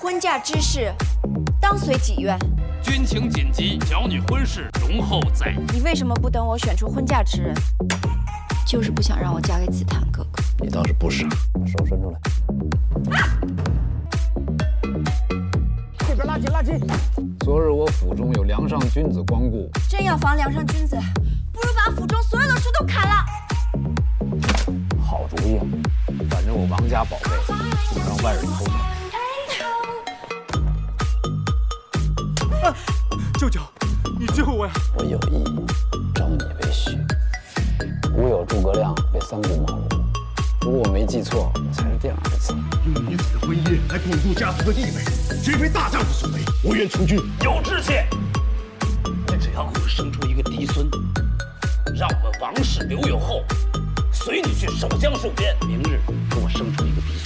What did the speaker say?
婚嫁之事，当随己愿。军情紧急，小女婚事容后再。你为什么不等我选出婚嫁之人？就是不想让我嫁给紫檀哥哥。你倒是不傻，把手伸出来。啊这边拉紧，拉紧。昨日我府中有梁上君子光顾，真要防梁上君子，不如把府中所有的树都砍了。好主意啊！反正我王家宝贝，不让外人偷走。舅舅，你救我呀！我有意招你为婿。古有诸葛亮为三顾茅庐，如果我没记错，才是第二次。用女子的婚姻来巩固家族的地位，绝非大丈夫所为。我愿从军。有志气！你只要给我生出一个嫡孙，让我们王氏留有后，随你去守江戍边。明日给我生出一个嫡？